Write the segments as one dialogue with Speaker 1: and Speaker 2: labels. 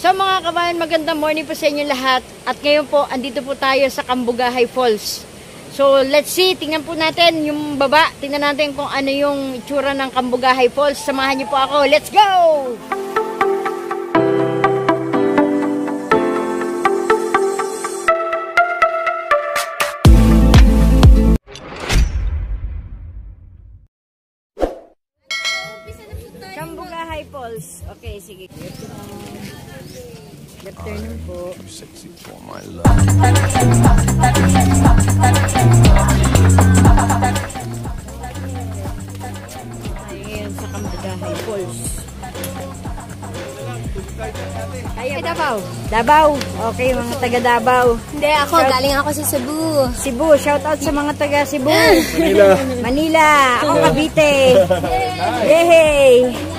Speaker 1: So mga kabayan, magandang morning po sa inyo lahat. At ngayon po, andito po tayo sa Kambugahay Falls. So let's see, tingnan po natin yung baba. Tingnan natin kung ano yung itsura ng Kambugahay Falls. Samahan niyo po ako. Let's go! Po.
Speaker 2: Sexy for my love.
Speaker 1: Sa Falls. Kaya Davao. Davao. Okay, mga taga Davao.
Speaker 3: Hindi, ako. Galing ako sa Cebu.
Speaker 1: Cebu, shout out sa mga taga Cebu.
Speaker 2: Manila.
Speaker 1: Manila, ako Cavite. Yay! Okay.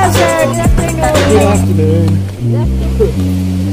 Speaker 1: Good afternoon.
Speaker 2: Good afternoon.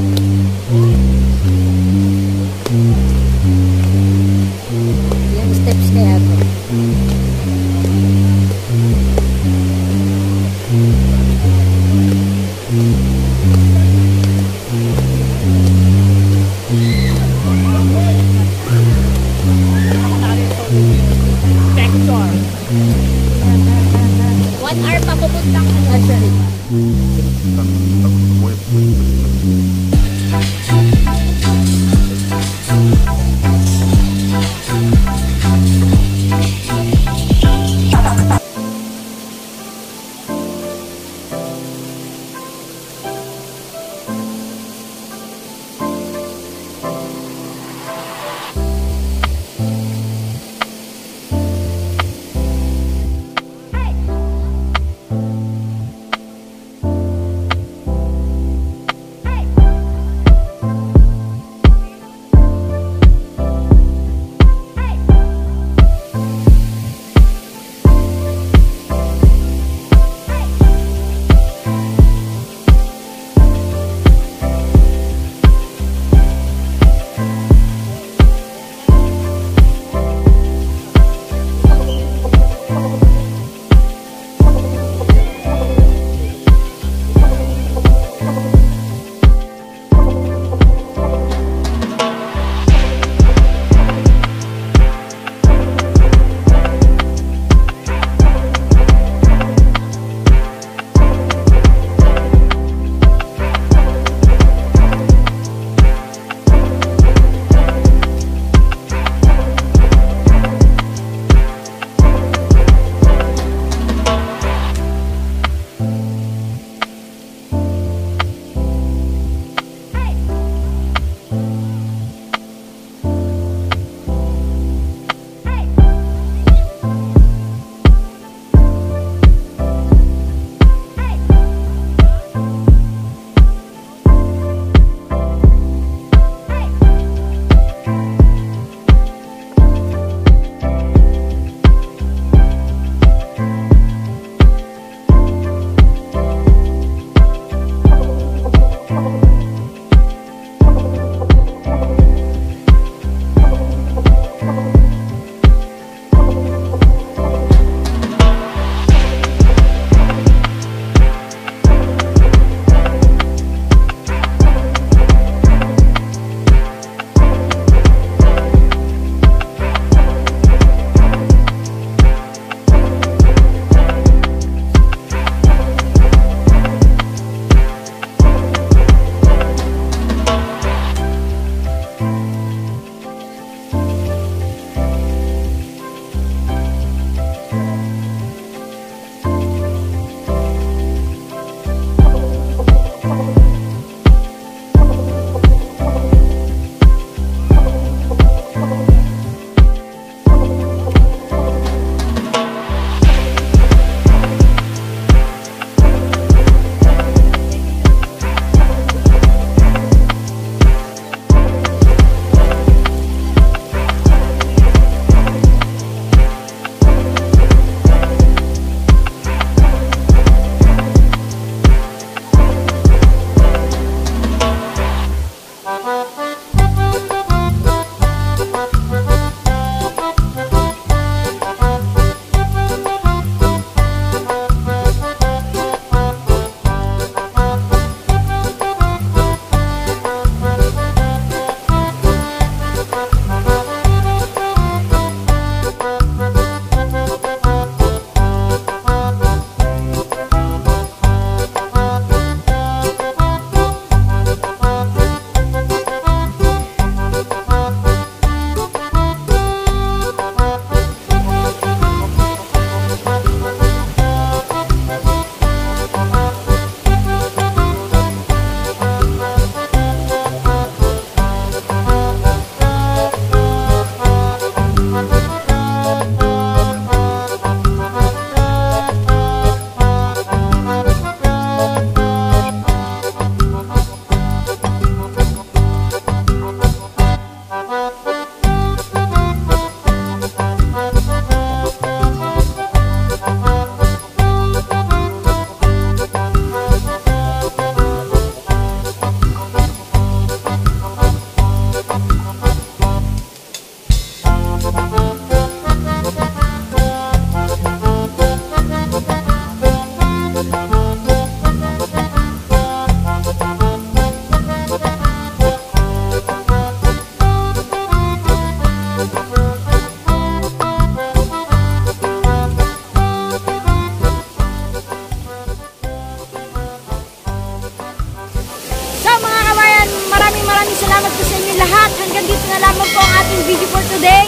Speaker 1: Ating video for today.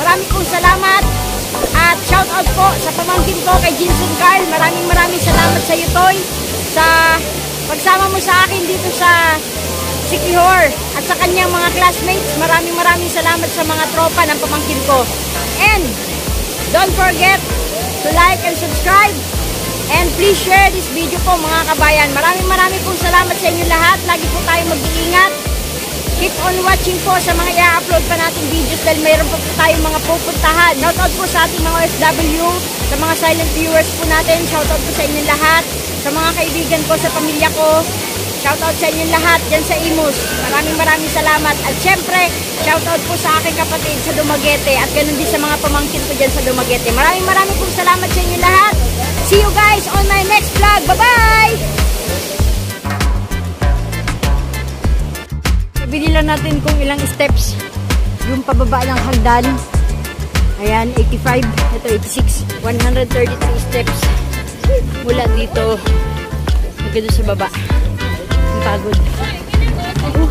Speaker 1: Maraming pong salamat. At shout out po sa pamangkin ko kay Jinsun Carl. Maraming maraming salamat sa iyo, Toy. Sa pagsama mo sa akin dito sa Sikihor at sa kanyang mga classmates. Maraming maraming salamat sa mga tropa ng pamangkin ko. And don't forget to like and subscribe. And please share this video po mga kabayan. Maraming maraming pong salamat sa inyo lahat. Lagi po tayong mag-iingat. Keep on watching po sa mga i-upload pa nating videos dahil mayroon pa po tayong mga pupuntahan. Shoutout po sa ating mga OFW, sa mga silent viewers po natin. Shoutout po sa inyo lahat. Sa mga kaibigan ko, sa pamilya ko. Shoutout sa inyo lahat dyan sa Imus. Maraming maraming salamat. At syempre, shoutout po sa aking kapatid sa Dumaguete at ganun din sa mga pamangkin ko dyan sa Dumaguete. Maraming maraming pong salamat sa inyo lahat. See you guys on my next vlog. Bye-bye! Binilan natin kung ilang steps yung pababa ng hagdan. Ayan, 85. Ito, 86. 133 steps. Mula dito hanggang doon sa baba. Ang pagod. Uh,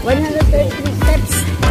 Speaker 1: 133 steps.